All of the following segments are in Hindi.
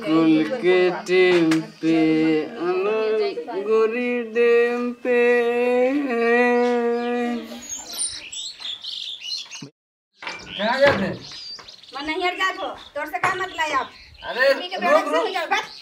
स्कूल के टीम पे गोरी डेम पे। कहाँ जाते? हैं? मैं नहीं हट जात हो तोर से का लाया आप अरे रुक रुक। जाओ बस। रुक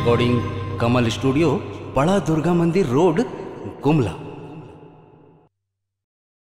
रिकॉर्डिंग कमल स्टूडियो बड़ा दुर्गा मंदिर रोड गुमला